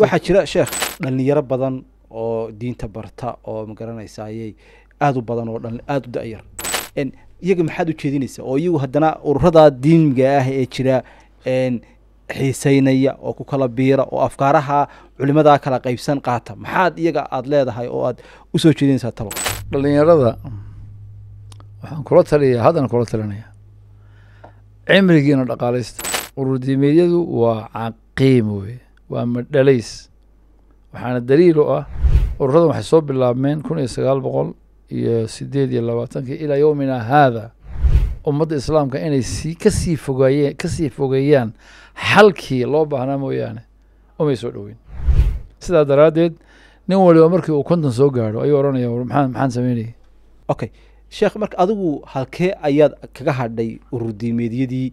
waxaa jira sheekh dhalinyaro badan oo diinta barta oo magaranaysaayey aada u badan oo aada u da-yar. Iyaga maxaad u jeedinaysaa? Oo iyagu haddana ururadaa diiniga ah ee jira xiiseynaya oo ku kala biira oo afkaaraha culimadaa kala qeybsan qaata. Maxaad iyaga aada leedahay oo aad u soo jeedinaysaa talo? Dhalinyarada waxaan kula taliyaa haddana kula talinaya cimrigiina dhaqaalaysta ururdiimeedyadu waa caqiim wey waa madhalays waxaana daliil u ah ururadan waxay soo bilaabmeen kun iyo sagaal boqol iyo sideed iyo labaatankii ilaa yowmina haada. Ummadda islaamka inay sii ka sii fogaayeen ka sii fogeeyaan xalkii loo baahnaa mooyaane umay soo dhoweyn sidaa daraaddeed nin waliba markii uu konton soo gaadho ayuu odhanaya maxaan maxaan sameynayay? Okay sheekh marka adigu halkee ayaad kaga hadhay ururdiimeedyadii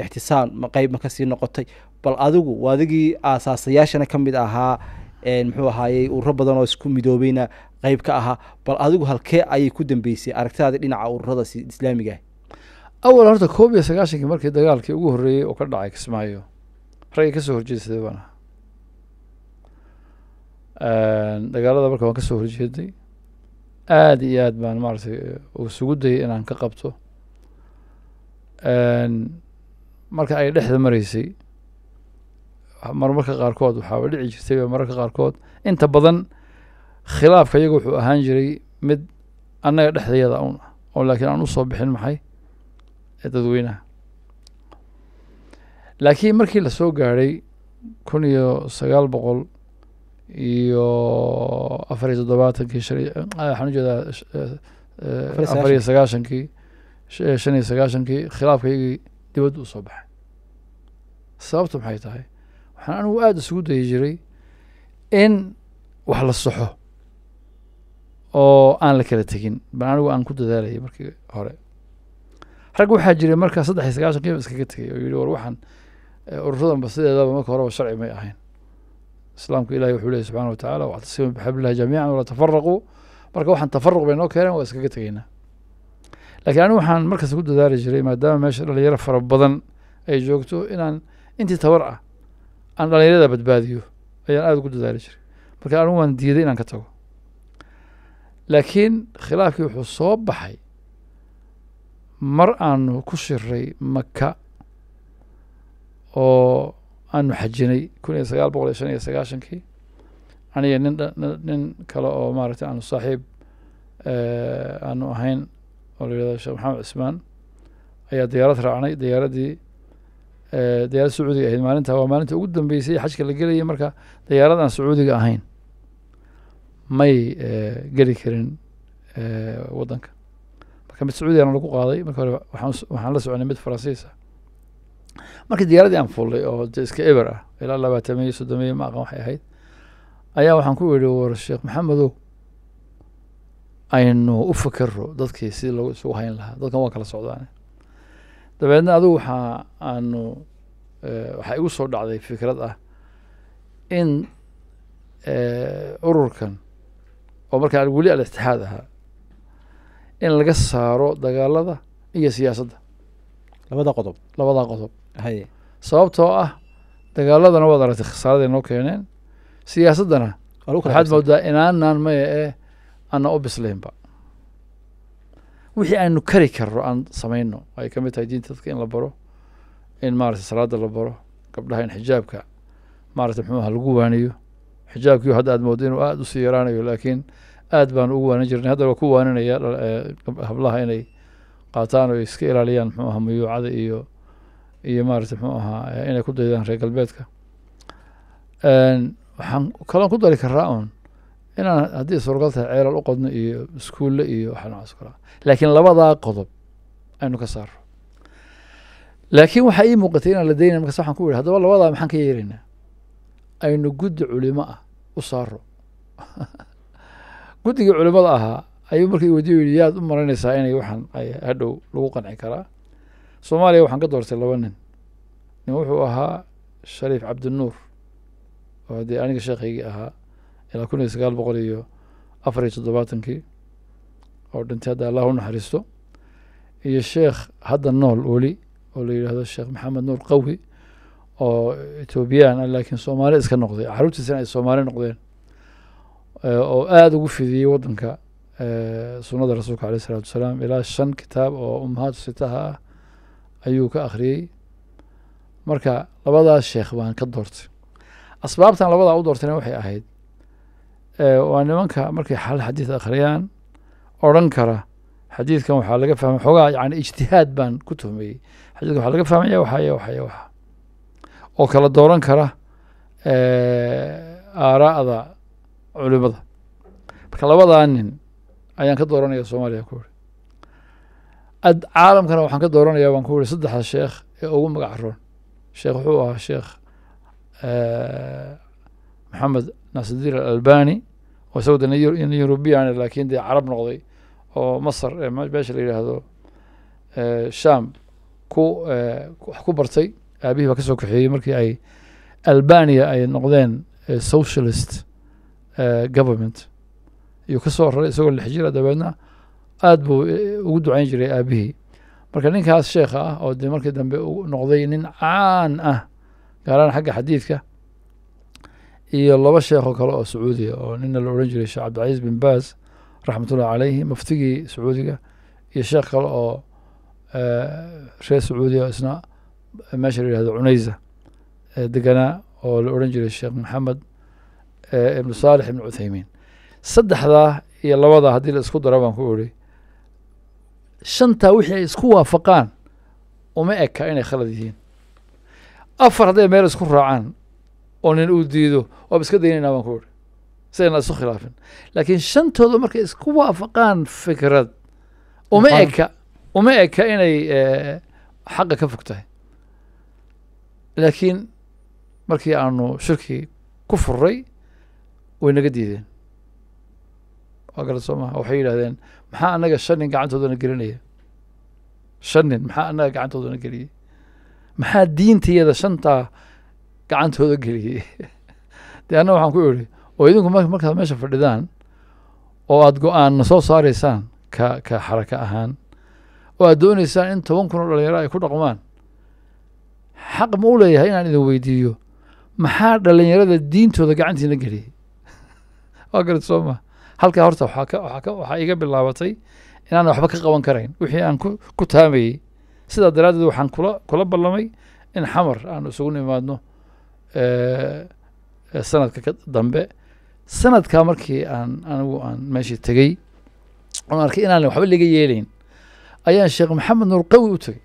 ixtisaam ma qeyb ma ka sii noqotay bal adigu adigii aasaasayaashana ka mid ahaa muxuu ahaayey ururo badan oo isku midoobeyna qeyb ka ahaa bal adigu halkee ayay ku dambeysay aragtidaadi dhinaca ururada islaamiga ah. Awal horta koob iyo sagaashankii markii dagaalkii ugu horreeyey oo ka dhacay kismaayo raggii ka soo horjeedsaday baan ahaa dagaalada marka waan ka soo horjeeday aada iyo aad baan maaragtay isugu dayay inaan ka qabto. Marka ay dhexda maraysay marmarka qaarkood waxaaba dhici jirtay mararka qaarkood. Inta badan khilaafka iyaga wuxuu ahaan jiray mid annaga dhexdayada un ah oo laakiin aan u soo bixin maxay dadweynaha. Laakiin markii la soo gaadhay kun iyo sagaal boqol iyo afar iyo toddobaatankii shan waxaan u jeedaa afar iyo sagaashankii shan iyo sagaashankii khilaafka iyagii dibadda u soo baxay. Sababtu maxay tahay waxaan anigu aada isugu dayi jiray in wax la saxo oo aan la kala tegin. Bal anigu aan ku dadaalayay markii hore. Rag waxaa jiray markaa saddex iyo sagaashankiiba iskaga tegay oo yihi war waxaan ururadanba sideedaba marka horeba sharci may ahayn. Islaamka ilahi wuxuu leeyay subxana wa tacala wactasimu bixablillahi jamiican walaa tafaraquu marka waxaan tafaruq bay noo keeneen waa iskaga tegeynaa lakiin anigu waxaan markasta ku dadaali jiray maadaama meesha dhalinyaro fara badan ay joogto inaan intii tabar ah aan dhalinyarada badbaadiyo ayaan aada ugu dadaali jiray. Marka anigu waan diiday inaan ka tago. Laakiin khilaafkii wuxuu soo baxay. Mar aanu ku shiray maka oo aanu xajinay kun iyo sagaal boqol iyo shan iyo sagaashankii. Aniga nin nin kale oo maaragtay aanu saaxiib aanu ahayn oo la yihahdo sheekh maxamed cismaan ayaa diyaarad raacnay diyaaraddii diyaarad sacuudiga ahayd. Maalinta waa maalinta ugu dambeysay xajka la gelayay. Marka diyaarad aan sacuudiga ahayn may geli karin waddanka. Marka mid sacuudigana lagu qaaday marka hore waxaan la soconay mid faransiis ah. Markii diyaaraddii aan fullay oo iska eber ah ilaa labaatameyo soddomeyo ma aqan waxay ahayd ayaa waxaan ku idhi war sheekh maxamedow aynu u fakero dadkii sidii loogu isugu hayn lahaa. Dadkan waa kala socdaane dabeedna adigu waxaa aanu waxaa igu soo dhacday fikrad ah in ururkan oo markaa weli al-itixaad ahaa in laga saaro dagaalada iyo siyaasadda. Labada qodob. Labadaa qodob. Haye sababtoo ah dagaaladana waad aragtay khasaaraday noo keeneen. Siyaasaddana waxaad moodaa inaanaan maya ee ana u bislaynba wixii aanu kari karno aan samayno. Ay ka mid tahay diinta dadka in la baro in maaragtay salaada la baro gabdhaha in xijaabka maaragtay muxuuha lagu waaniyo. Xijaabkii hadda aad moodo inuu aada u sii yaraanayo laakiin aad baanu ugu waanin jirnay. Hadda waa ku waaninaya hablaha inay qaataan oo iska ilaaliyaan muxuu aha muyuucada iyo iyo maaragtay muxuu ahaa inay ku daydaan reer galbeedka. Waxaan kaloon ku dari karaa un inaan haddii suuragal tahay ceelal u qodno iyo iskuulle iyo waxa noocaas kala laakiin labadaa qodob aynu ka saaro laakiin waxaa ii muuqatay inaan la daynay markaas waxaan ku yihi haddaba labadaa maxaan ka yeeraynaa aynu guddi culimo ah u saaro guddigii culimada ahaa ayuu markii weydiyo yihi yaad u malaynaysaa inay waxaan hadhow lagu qanci karaa. Soomaaliya waxaan ka doortay laba nin. Nin wuxuu ahaa shariif cabdinuur oo dee aniga sheekhaygii ahaa ilaa kun iyo sagaal boqol iyo afar iyo toddobaatankii oo dhintay hadda allah u naxariisto. Iyo sheekh hadda nool weli oo la yidhaahdo sheekh maxamed nuur qawi oo etoobiyaan ah laakiin soomaali iska noqday. Caruurtiisana ay soomaali noqdeen eh, oo aada ugu fidiyey waddanka eh, sunnada rasuulka aleyh isalaatu wasalaam. Ilaa shan kitaab oo ummahaatu sitaha ah ayuu ka akhriyey. Marka labadaas sheekh baan ka doortay. Asbaabtan labadaa u doortayna waxay ahayd waa nimanka markay xal xadiid akhriyaan odhan kara. Xadiidkan waxaa laga fahmay xoogaa yani ijtihaad baan ku tuhmayey xadiidkan waxaa laga fahmaya waxaye waxaye waxa oo kala dooran kara eh, aaraa'da culimada marka labadaa nin ayaan ka dooranaya soomaaliya ku uri ad caalamkana waxaan ka dooranaya baan ku uri saddexda sheekh ee ugu magac roon. Sheekh wuxuu ahaa sheekh eh, maxamed naasidiin alalbani de nin yurubiyan laakiin dee carab noqday oo masar ee me- meesha la yidhaahdo sham ku wax ku bartay. Aabihii baa ka soo kaxeeyey markii ay albania ay noqdeen socialist government. Iyuu ka soo raray isagoo lix jira dabeedna aad buu eh, ugu ducayn jiray aabihii. Marka ninkaas sheekha ah oo dee markii dambe noqday nin caan ah gaaraan xagga xadiidka iyo laba sheekh oo kale oo sacuudiya oo nina la odhan jiray sheekh cabdilcaziz bin baaz raxmatullahi caleyhi muftigii sacuudiga iyo sheekh kale oo eh, reer sacuudiya isna meesha la yihahdo cunayza eh, deganaa oo la odhan jiray sheekh maxamed eh, ibnu saalix ibnu cuthaymiin. Saddexdaa iyo labadaa haddii la isku daro baan ku iri shantaa wixii ay isku waafaqaan uma eka inay khalad yihiin. Afar hadday meel isku raacaan oo nin uu diido waaba iska daynaynaa baan ku iri sidayna isu khilaafin. Laakiin shantooda markay isku waafaqaan fikrad uma eka uma eka inay eh, xaqa ka fog tahay. Laakiin markii aanu shirkii ku furay way naga diideen. Waa garad soo maha waxay yidhahdeen maxaa annaga shan nin gacantoodana gelinaya? Shan nin maxaa annaga gacantoodana geliyey maxaa diintayada shantaa gacantooda geliyey dee anna waxaan ku idhi oo idinku mar- markaad meesha fadhidaan oo aad go'aanna soo saaraysaan ka ka xaraka ahaan oo aad doonaysaan in toban kun oo dhalinyaro ay ku dhaqmaan xaq ma u leeyahay inaan idin weydiiyo? Maxaa dhalinyarada diintooda gacantiina geliyey waa garad soo ma. Halkaa horta waxaa iga bilaabatay inaan waxba ka qaban karayn wixii aan ku taamayey. Sidaa daraaddeed waxaan kula kula ballamay in xamar aan isugu nimaadno sanadka ka dambe sanadkaa markii aan anigu aan meeshii tegey oon arkay inaan waxba laga yeelayn ayaan sheekh maxamed nuur qawi u tegey.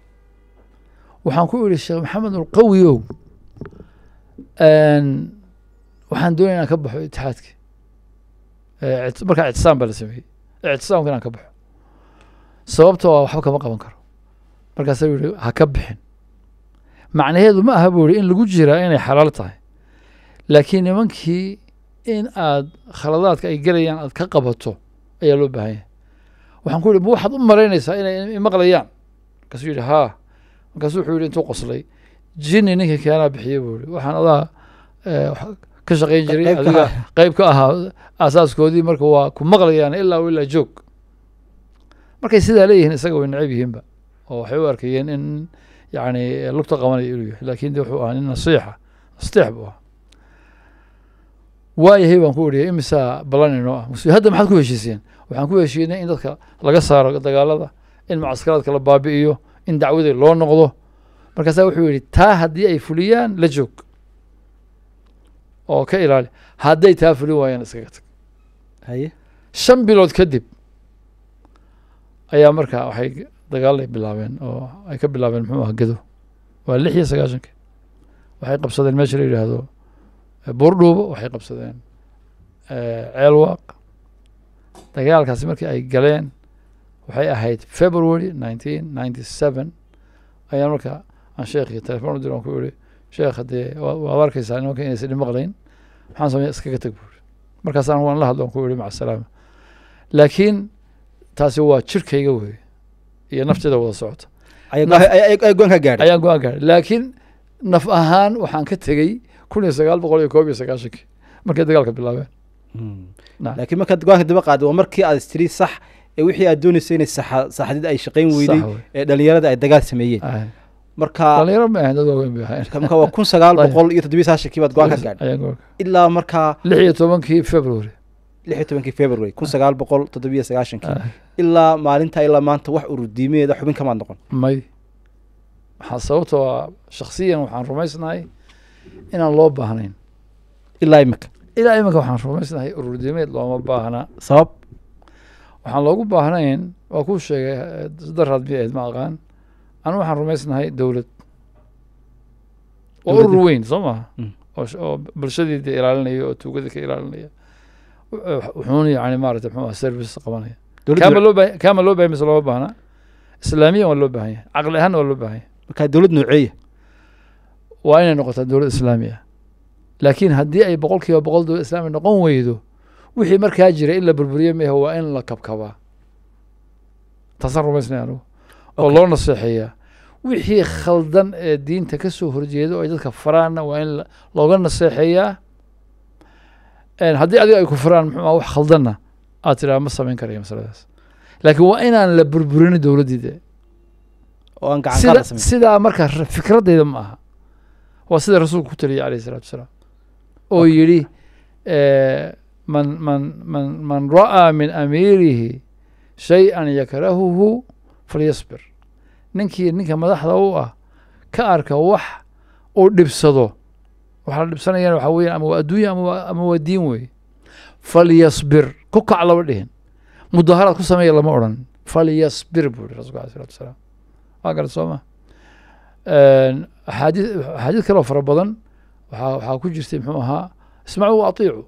Waxaan ku idhi sheekh maxamed nuur qawi ow waxaan doonaya inaan ka baxo itixaadka. Markaa ictisaam baa la sameeyey. Ictisaamka inaan ka baxo. Sababtoo ah waxba kama qaban karo. Markaasuu yihi ha ka bixin macnaheedu ma aha buu yihi in lagu jiraa inay xalaal tahay. Laakiin nimankii in aad khaladaadka ay gelayaan aad ka qabato ayaa loo baahan yahay waxaan ku yihi ma waxaad u malaynaysaa inay imaqlayaan markaasuu yihi haa markaasuu wuxuu yihi intuu qoslay jinni ninka keenaa bixiye buu yihi waxaan adaa eh, ka shaqayn jiray adiga qayb ka ahaa asaaskoodii marka waa ku maqlayaan ilaa ilaa joog. Markay sidaa leeyihiin isaga way necab yihiinba. Oo waxay u arkayeen in yani lugta qabanaya inuu yahay laakin de wuxuu ahaa nin nasiixa nasteex buu ahaa. Waayahay baan ku oriyay imisaa ballan inoo ah? Hadda maxaad ku heshiiseen? Waxaan ku heshiinay in dadka laga saaro dagaalada in mucaskaraadka la baabi'iyo in dacwadii loo noqdo. Markaasaa wuxuu yidhi taa haddii ay fuliyaan la joog. Oo ka ilaali hadday taa fulin waayaan iskaga tag. Haye. Shan bilood kadib ayaa markaa waxay dagaal ay bilaabeen oo ay ka bilaabeen muxuu aha gedo. Waa lix iyo sagaashanki waxay qabsadeen meesha la yidhaahdo eh, buurdhuubo waxay qabsadeen eh, ceelwaaq. Dagaalkaasi markii ay galeen waxay ahayd february nineteen ninety seven ayaan markaa aan sheekhi telefoon u diran ku ihi sheekh haddee waa- waad arkaysaa nimanka inaysan dhimaqlayn maxaan sameeya iskaga tag buuri markaasaan waan la hadloon ku ihi maca salaama. Laakiin taasi waa jirkayga wey iyo nafteeda wada socota. Gaadhay. Ayaan go'aan gaaray laakiin naf ahaan waxaan ka tegey kun iyo sagaal boqol iyo koob iyo sagaashankii markay dagaalka bilaabeen. Naam. laakiin markaad go'aanka daba qaaday waa markii aad istiri sax ee wixii aad dooneysay inay saxa saxdid ay shaqayn weyday ee dhalinyarada ay dagaal sameeyeen. Marka dhalinyaro ma ahayn dad waaweyn bay ahayn marka waa kun sagaal boqol iyo toddobiyo sagaashankii baad go'aan ka gaadhay. Ilaa markaa lix iyo tobankii february lix iyo tobankii february kun sagaal boqol toddobiyo sagaashankii. Ah, ilaa maalinta ilaa maanta wax urudiimeeda xubin kamaad noqon. May. Waxaa sababtoo ah shaksiyan waxaan rumaysnahay inaan loo baahnayn. Ilaa imika. Ilaa iminka waxaan rumaysnahay ururdiimeed looma baahna. Sabab? Waxaan loogu baahnayn waa kuu sheegay eh, daraad mi ahayd ma aqaan. Anu waxaan rumaysnahay dowlad oo urur weyn soo maha Mm. oo sh- oo bulshadii dee ilaalinaya oo tuugada ka ilaalinaya Wux- wuxuuna yani maarata mxuu aha service qabanaya kaama loo baahan kaama loo baahan mise looma baahna islaamiyan waa loo baahan yahay caqli ahaanna waa loo baahan yahay markaa dowlad nooceeya waa inay noqotaa dowlad islaami ah laakiin haddii ay boqol kiiba boqol dowlad islaami noqon weydo wixii markaa jira in la burburiyo mehe waa in la kabkabaa taasaan rumaysnay anugu oo loo naseexeeyaa wixii khaldan ee diinta ka soo horjeeda oo ay dadka faraanna waa in looga naseexeeyaa haddii adiga ay ku faraan muxuu aha wax khaldanna aad tidhaha ma samayn karayo masaladaas. Laakiin waa inaan la burburin dowladdii de oo aan gacan sida qaada samayn sidaa marka ra- fikradeyda ma aha. Waa sida rasuulku ku taliyay alayh isalaatu wasalaam oo yidhi eh, man man man man ra'aa min amiirihi shay-an yakrahuhu falyasbir. Ninkii ninka madaxda u ah ka arka wax uu dhibsado waxaa la dhibsanayana waxaa weeyaan ama waa adduunya ama waa diin weeye falyasbir ku kac lama dhihin. Mudaharaad ku sameeya lama odhan. Falyasbir buu yihi rasuulka alayh salatu wasalaam. Waa garan soo ma? Axaadiis axaadiis kaloo fara badan waxaa waxaa ku jirtay muxuu ahaa ismacuu wa atiicu?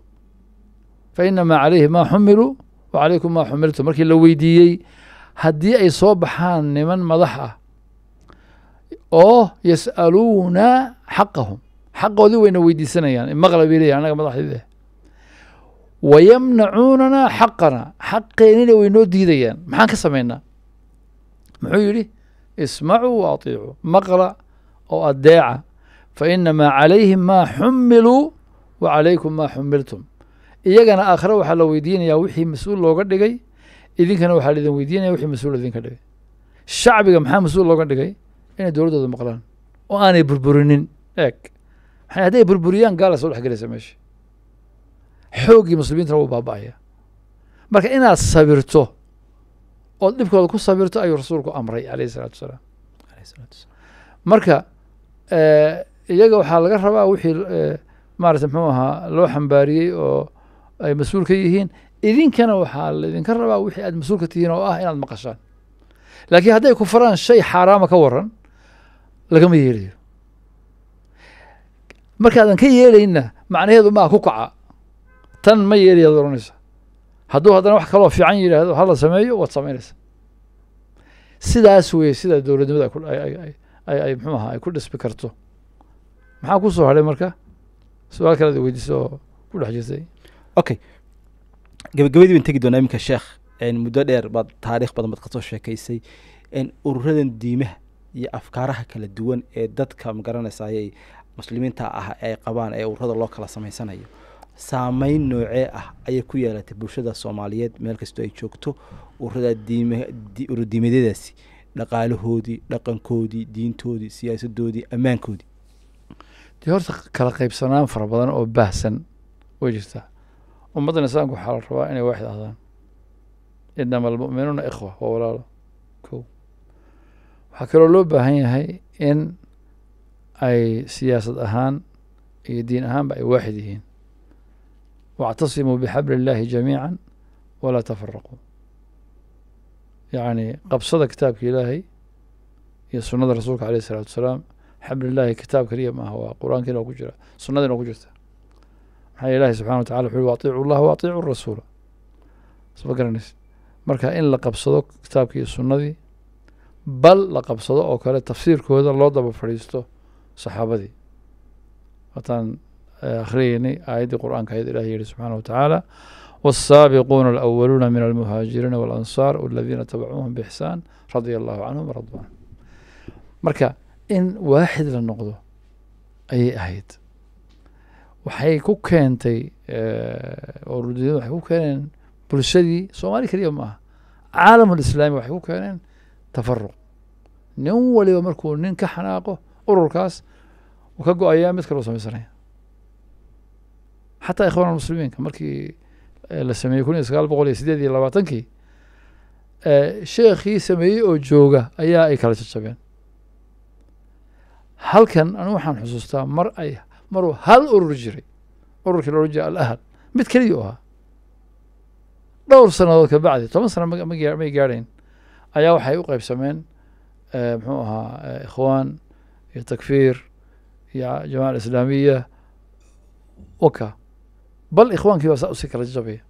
Fa inamaa calayhi maa xumiluu wa calaykum maa xumiltum. Markii la weydiiyey haddii ay soo baxaan niman madax ah oo yas'aluuna xaqahum xaqoodii wayna weydiisanayaan maqla bay leeyahay annaga madaxdii wayamnacuunana xaqana xaqeenina way noo diidayaan. Maxaan ka samaynaa? Muxuu yidhi ismacuu wa atiicuu maqla oo adeeca fa inamaa calayhim maa xumiluu wa calaykum maa xumiltum iyagana aakhire waxaa la weydiinayaa wixii mas'uul looga dhigay idinkana waxaa laidin weydiinaya wixii mas'uul idinka dhigay. Shacbiga maxaa mas'uul looga dhigay? Inay dowladdooda maqlaan. Oo aanay burburinin eeg hadday burburiyaan gaala soo dhex gelaysa meesha xooggii muslimiintana wuu baaba'aya marka inaad sabirto ood dhibkooda ku sabirto ayuu rasuulku amray alayhi salaatu wasalaam marka iyaga waxaa laga rabaa wixii maarata muxuu ahaa loo xambaariyey oo ay mas'uul ka yihiin idinkana waxaa laydinka rabaa wixii aad mas'uulka tihiin oo ah inaad maqashaan laakiin hadday ku faraan shay xaaraama ka waran lagama yeelayo markaadan ka yeelayna macnaheedu maa ku kaca. Tan ma yeelayaad oranaysa hadduu haddana wax kaloo fiican yidhaahdo hala sameeyo waad samaynaysa sidaas weye sida dowladnimada ay muxuu ahaa ay ku dhisbi karto. Maxaa ku soo hadhay marka? Su'aal kale ad weydiiso oo ku dhex jirtay. Okay. Gabagabadii baan tegi doonaa iminka sheekh muddo dheer baad taariikh badan baad ka soo sheekaysay. Ururadan diimaha iyo afkaaraha kala duwan ee dadka magaranaysaayay muslimiinta ah ay qabaan ee ururada loo kala samaysanayo. Saameyn noocee ah ayay ku yeelatay bulshada soomaaliyeed meel kastoo ay joogto ururada diima di- ururdiimadyadaasi dhaqaalahoodii dhaqankoodii diintoodii siyaasadoodii ammaankoodii. Dee horta kala qaybsanaan fara badan oo baahsan way jirtaa. Ummaddan islaamka waxaa la rabaa inay waaxid ahdaan inama almu'minuuna ikhwa waa walaalo. Ko waxaa kaloo loo baahan yahay in ay siyaasad ahaan iyo diin ahaanba ay waaxid yihiin. Wactasimuu bixabli illaahi jamiica walaa tafaraquu yacni qabsada kitaabka ilaahay iyo sunnada rasuulka alayh isalaatu wasalaam xablillaahi kitaab keliya maaha waa qur'aankiina waa ku jira sunnadiina waa ku jirta. Maxaa ilaahi subxana wa tacala wuxuu yihi waatiicu llaha waatiicu rasuula. Sma garanaysa marka in la qabsado kitaabkii iyo sunnadii bal la qabsado oo kale tafsiirkooda loo daba fadhiisto saxaabadii waataan akhriyeynay aayaddii qur-aanka ayad ilahi yihi subxaana wa tacaala والسابقون الأولون من المهاجرين والأنصار والذين تبعوهم بإحسان رضي الله عنهم ورضوا عنهم marka in waaxid la noqdo ayay ahayd waxay ku keentay oo rudiyadu waxay ku keeneen bulshadii soomaali keliya ma aha caalam alislaami waxay ku keeneen tafaruq nin waliba markuu nin ka xanaaqo ururkaas uu ka go'ayaa mid kale u samaysanaya xataa ikhwaan muslimiinka markii la sameeyey kun iyo sagaal boqol iyo sideed iyo labaatankii sheekhii sameeyey oo jooga ayaa ay kala jajabeen. Halkan anigu waxaan xusuustaa mar ay maruu hal urur jiray ururkii la odhan jiray alahal mid keliya u ahaa. Dhowr sannadood ka bacdi toban sana may gaadhayn ayaa waxay u qaybsameen muxuu ahaa ikhwaan iyo takfiir iyo jamaca islaamiya waka bal ikhwaankii baa saa u sii kala jabaya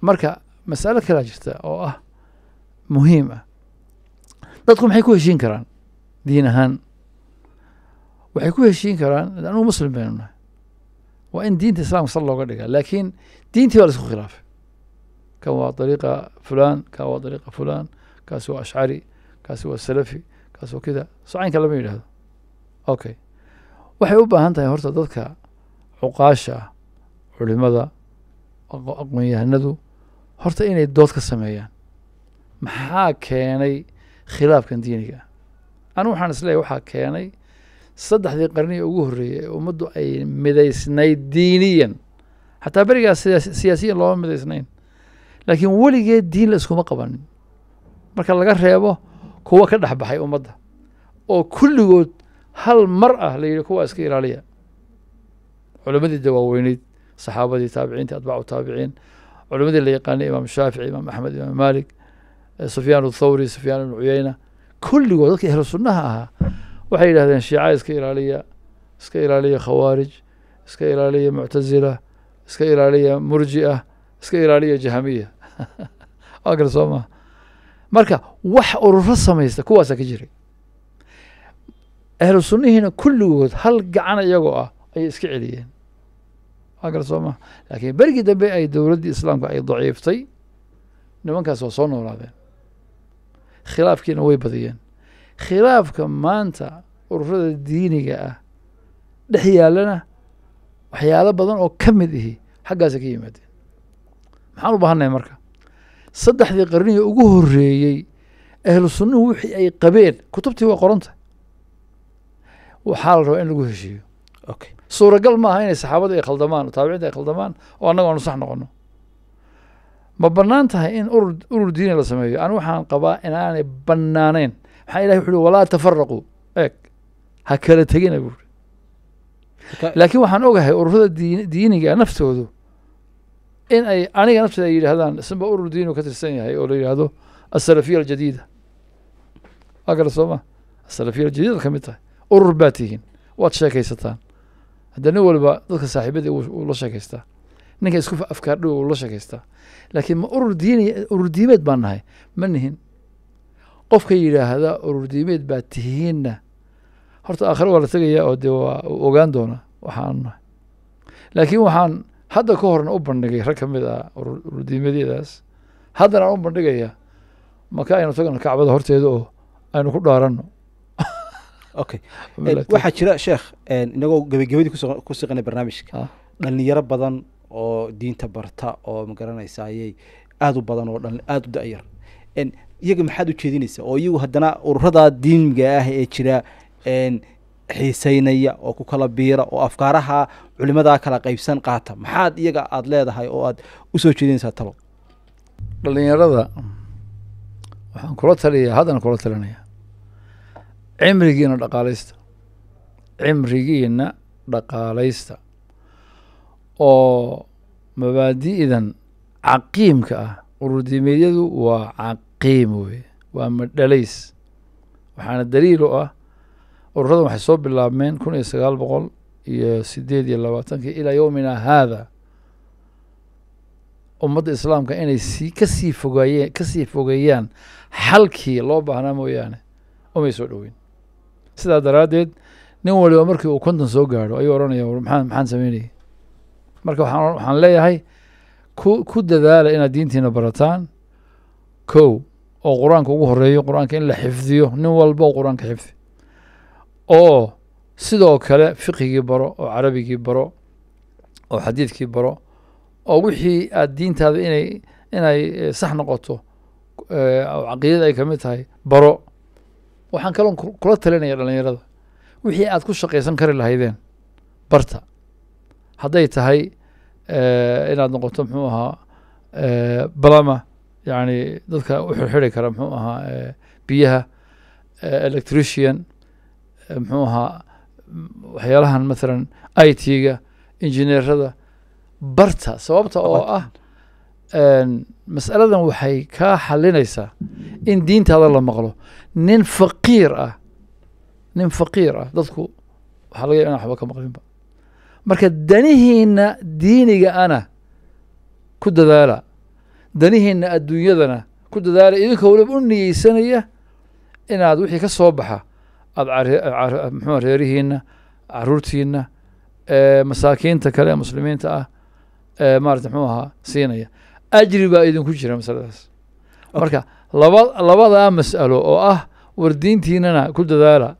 marka masalo kalaa jirta oo ah muhiim ah dadku maxay ku heshiin karaan diin ahaan waxay ku heshiin karaan anugu muslim baynu nahay waa in diinta islaamka sal looga dhigaa laakiin diintii baa la isku khilaafay kan waa dariiqa fulan kan waa dariiqa fulan kaasi waa ashcari kaasi waa salafi kaasi waa kida. Socaynka lama yidhahdo okay waxay u baahan tahay horta dadka cuqaasha ah culimada aqoon-yahanadu horta inay dood ka sameeyaan. Maxaa keenay khilaafkan diiniga? Ah waxaan isleeyahy waxaa keenay saddexdii qarnii ugu horreeyey ee ummaddu ay midaysnayd diiniyan. Xataa berigaas siyaasiyan looma midaysnayn. Laakiin weligeed diin la iskuma qabanin. Marka laga reebo kuwa ka dhex baxay ummadda oo kulligood hal mar ah la yidhi kuwaa iska ilaaliya. Culimadii de waaweyneyd saxaabadii taabiciintii atbaacu taabiciin. Culimadii la yaqaanay imaam shaafici imaam axmed imaam malik sufyaan athawri sufyaan ibnu cuyeyna kulligood dadka ehlu sunnaha ahaa waxay yidhahdeen shiica iska ilaaliya iska ilaaliya khawaarij iska ilaaliya muctazila iska ilaaliya murji'a iska ilaaliya jahamiya waa kale soo maa marka wax ururo samaysta kuwaasaa ka jiray. Ahlu sunnihiina kulligood hal gacan iyagoo ah ayay iska celiyeen. Waa kale soo maa laakiin berigii dambe ay dowladdii islaamka ay daciiftay nimankaas waa soo noolaadeen. Khilaafkiina way badiyeen. Khilaafka maanta ururada diiniga ah dhex yaallana waxyaalo badan oo ka mid ihi xaggaasa ka yimaadeen. Maxaan u baahannahay marka saddexdii qarnihii ugu horreeyey ahlu sunnuhu wixii ay qabeen kutubtii waa qoranta waxaa la rabaa in lagu heshiiyo. Suuragal maaha inay saxaabada ay khaldamaan taabiciinta ay khaldamaan oo annaga aanu sax noqono ma bannaan tahay in urur urur diini la sameeyo. Anigu waxaan qabaa inaanay bannaanayn. Maxaa ilahi wuxu uhi walaa tafaraquu eeg. Ha kala tegina buuri laakiin waxaan ogahay ururada diin diiniga naftoodu in ay aniga nafteeda ay yidhaahdaan isnba urur diinigu ka tirsan yahay oo la yidhaahdo asalafiya aljadiida waa kale soo ma asalafiya aljadiida ka mid tahay. Urur baa tihiin. Waad sheekaysataan. Hadda nin waliba dadka saaxiibadii uu la sheekaystaa. Ninka isku afkaar dhow la sheekaystaa. Laakiin ma urur diini urur diimeed baan nahay. Ma nihin. Qofka yidhaahda urur diimeed baa tihiinna. Horta aakhire waa la tegayaa oo dee waa ogaan doona. Waxaanu nahay. Laakiin waxaan hadda ka horna u bandhigay rag ka mid ah urur diimeedyadaas haddana aan u bandhigayaa maka aynu tagno kacbada horteeda oo aynu ku dhaaranno. Okay. Waxaa jira sheekh inagoo gebagabadii kuso ku siqanay barnaamijka. Ah. dhalinyaro badan oo diinta barta oo magaranaysa ayay aada u badan oo aada u da-yar. Iyaga maxaad u jeedinaysaa? Oo iyagu haddana ururadaa diiniga ah ee jira n xiiseynaya oo ku kala biira oo afkaaraha culimadaa kala qaybsan qaata. Maxaad iyaga aada leedahay oo aad u soo jeedinaysaa talo? Dhalinyarada waxaan kula taliyaa haddana kula talinaya cimrigiina dhaqaalaysta. Cimrigiina dhaqaalaysta. Oo mabaadi'dan caqiimka ah ururdiimeedyadu waa caqiim weye waa madhalays waxaana daliil u ah ururadan waxay soo bilaabmeen kun iyo sagaal boqol iyo sideed iyo labaatankii ilaa yowmina haada. Ummadda islaamka inay sii ka sii fogaayeen ka sii fogeeyaan xalkii loo baahnaa mooyaane umay soo dhoweyn sidaa daraaddeed nin waliba markii uu konton soo gaadho ayuu odhanaya maxaan maxaan sameynayay? Marka waxaan waxaan leeyahay ku ku dadaala inaad diintiina barataan. Kow oo qur'aanka ugu horeeyo qur'aanka in la xifdiyo nin walba qur'aanka xifdi oo sidoo kale fiqigii baro oo carabigii baro oo xadiidkii baro oo wixii aad diintaada inay inay eh, sax noqoto eh, caqiidada ay ka mid tahay baro. Waxaan kaloo ku- kula talinaya dhalinyarada wixii aad ku shaqaysan kari lahaydeen barta. Hadday tahay eh, inaad noqoto muxuu ahaa balama yani dadka u xirxiri kara muxuu ahaa biyaha electrician muxuu ahaa waxyaalahan mathalan i t-ga injineerada barta sababta oo ah mas'aladan waxay kaa xalinaysaa in diintaada la maqlo. Nin faqiir ah nin faqiir ah dadku waxaa laga yaaba inaan waxba ka maqlinba. Marka danihiina diiniga ana ku dadaala danihiina adduunyadana ku dadaala idinkoo waliba u niyeysanaya inaad wixii ka soo baxa aad care- care- muxuu ahaa, reerihiina caruurtiina masaakiinta kale ee muslimiinta ah maarata muxuu ahaa siinaya. Ajri baa idinku jira masaladaas. Marka laba labadaa mas'alo oo ah war diintiinana ku dadaala.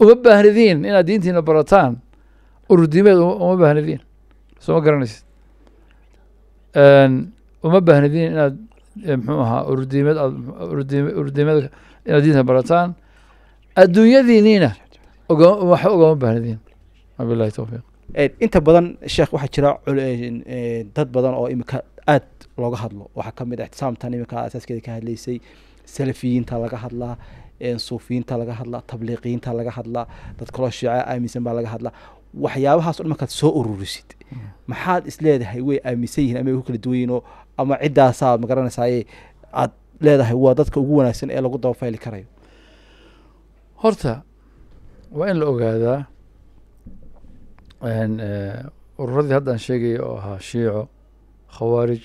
Uma baahnidiin inaad diintiina barataan ururdiimeed uma baahnidiin soo ma garanaysid? Uma baahnidiin inaad muxuu ahaa ururdiimeed aad ururdiimeed inaad diinta barataan adduunyadiiniina waxa ugama baahnidiin wabillahi towfiiq inta badan sheekh waxaa jira dad badan oo imika aad looga hadlo. Waxaa ka mid ah ixtisaamtan imika asaaskeeda ka hadlaysay salafiyiinta laga hadlaa suufiyiinta laga hadlaa tabliiqiyiinta laga hadlaa dad kaloo shiica aaminsan baa laga hadlaa waxyaabahaas o dhan markaad soo ururisid maxaad is leedahay way aaminsan yihiin ama way ku kala duwan yihiin oo ama ciddaasaa ma aad leedahay waa dadka ugu wanaagsan ee lagu dabafayli karayo horta waa in la ogaadaa eh, ururadii haddaan sheegaya oo ahaa shiico khawaarij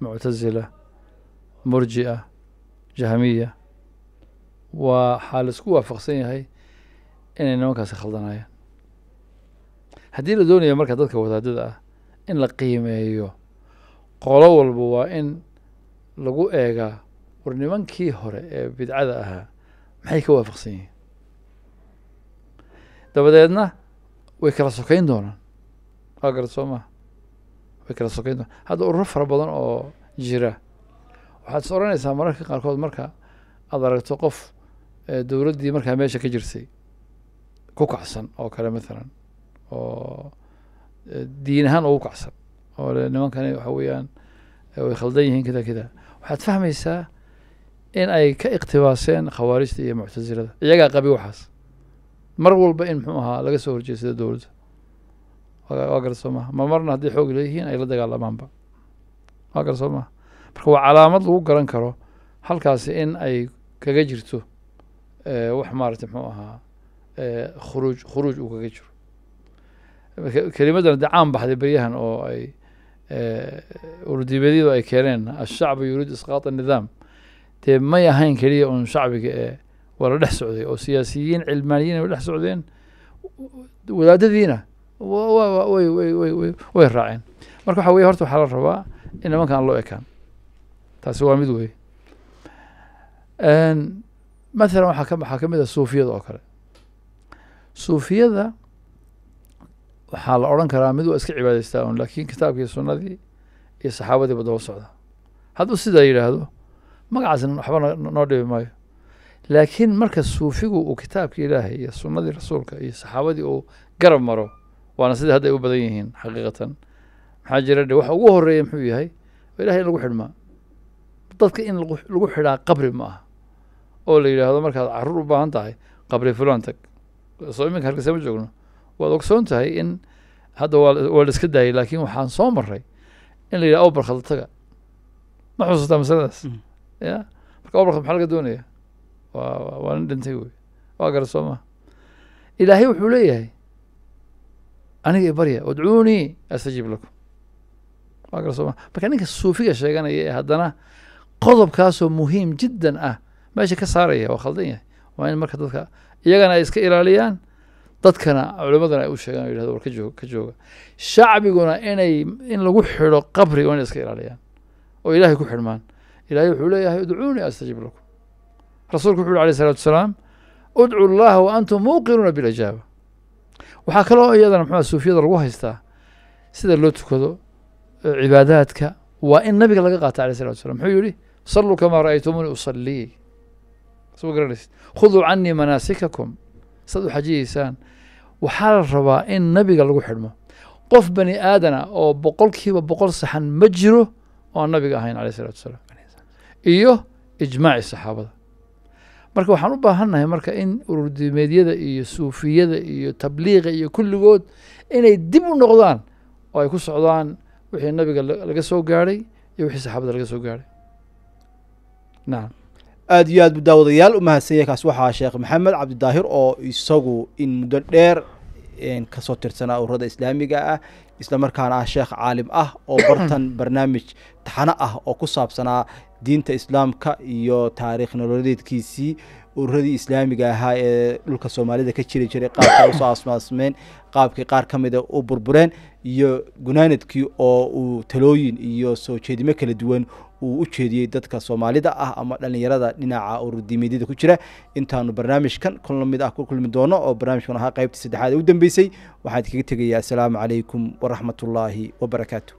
muctasila murji'a jahmiya waa waxaa la waafaqsan yahay inay nimankaasi khaldanayaan haddii la doonayo marka dadka wadaadada ah in la qiimeeyo qolo walba waa in lagu eegaa war nimankii hore ee bidcada ahaa maxay ka waafaqsan yihiin dabadeedna way kala sokeyn doonaan waa garad soo maha way kala sokeyn doonaan hadda ururo fara badan oo jira waxaad is oranaysaa mararka qaarkood marka aad aragto qof dowladdii markaa meesha ka jirtay ku kacsan oo kale mathalan oo diin ahaan ugu kacsan oo le nimankani waxa weeyaan way khaldan yihiin kida kida waxaad fahmaysaa in ay ka iqtibaaseen khawaarijta iyo muctasilada iyagaa qabi waxaas mar walba in muxuu ahaa laga soo horjeedsada dowladda. Waa waa gar soo maha. Ma marna haddii xoog leeyihiin ay la dagaalamaanba. Waa gar soo maha. Marka waa calaamad lagu garan karo halkaasi in ay kaga jirto eh, wax maaragtay muxuu ahaa eh, khuruuj khuruuj uu kaga jiro. Kelimadan dee caan baxday beryahan oo ay eh, urdiibadyadu ay keeneen ashacbu yuriid isqaat annidaam dee may ahayn keliya un shacbiga ee waa la dhex socday oo siyaasiyiin cilmaaniyiin way dhex socdeen. Wadaadadiina wa- wa- wa- way raaceen. Marka waxa weye horta waxaa la rabaa in nimankan loo ekaan. Taasi waa mid wey mathalan waxaa waxaa ka mid ah suufiyada oo kale. Suufiyada waxaa la odhan karaa mid waa iska cibaadaystaa un laakiin kitaabkii sunnadii iyo saxaabadiiba daba socda hadduu sidaa yidhaahdo magacaasna waxba no- noo dhibi maayo laakiin marka suufigu uu kitaabka ilaahay iyo sunnadii rasuulka iyo saxaabadii uu garab maro waana sida hadda ay u badan yihiin xaqiiqatan. Maxaa jira de waxa ugu horreeya muxuu yahay ilahay in lagu xidhmaa dadka in lagu xidhaa qabri ma aha. Oo la yidhaahdo markaad carruur u baahan tahay qabri fulaan tag. Soo iminka hargeysa ma joogno. Waad ogsoon tahay in hadda waa la- iska daayay laakiin waxaan soo maray in la yidhahdo awbarkhada taga. Ma xusuustaa masaladaas Mm. ya marka awbarkhad maxaa laga doonaya waa dhintay wey. Waa gara soo maha ilaahay wuxuu leeyahay aniga ibarya udcuunii astajib lakum. Waa gara soo maha marka ninka suufiga sheeganaya ee haddana qodobkaasoo muhiim jiddan ah meesha ka saaraya waa khaldan yahay. Waa in marka dadka iyagana ay iska ilaaliyaan dadkana culimadana ay u sheegaan o war ka jooga ka jooga. Shacbiguna inay in lagu xidho qabri waa inay iska ilaaliyaan oo ilaahay ku xidhmaan. Ilahay wuxuu leeyahay udcuunii astajib lakum rasuulku wuxu uhi alayh salatu wasalaam udcu llaha wa antum muuqinuuna bilajaaba waxaa kaloo iyadana muxua suufiyada lagu haystaa sida loo tukado eh, cibaadaadka waa in nabiga laga qaata alayh salatu wasalam muxuu yihi saluu kamaa ra'aytumuni usalii soo garanaysid? Khuduu canii manaasikakum. Saad u xajiyeysaan. Waxaa la rabaa in nabiga lagu xidhmo. Qof bani aadana oo boqolkiiba boqol saxan ma jiro oo aan nabiga ahayn alayh isalatu wasalaam. Iyo ijmaaci saxaabada marka waxaan u baahannahay marka in ururdimeedyada iyo suufiyada iyo tabliiqa iyo kulligood inay dib u noqdaan oo ay ku socdaan wixii nabiga laga soo gaadhay iyo wixii saxaabada laga soo gaadhay nacam aada iyo aad bu daawadayaal u mahadsanyay kaas waxaa sheekh maxamed cabdidaahir oo isagu in muddo dheer ka soo tirsanaa ururada islaamiga ah isla markaana ah sheekh caalim ah oo bartan barnaamij taxano ah oo ku saabsanaa diinta islaamka iyo taariikh nololeedkiisii ururadii islaamiga ahaa ee dhulka soomaalida ka jiri jiray qaabka u soo asmaasmeen qaabkii qaar ka mida u burbureen iyo gunaanadkii oo uu talooyin iyo soo jeedimo kala duwan uu u jeediyey dadka soomaalida ah ama dhalinyarada dhinaca ururdiimeedyada ku jira. Intaanu barnaamijkan kula mid ah ku kulmi doono oo barnaamijkan ahaa qaybtii saddexaad ee u dambeysay waxaan idinkaga tegayaa assalaamu calaykum waraxmatullaahi wabarakaatu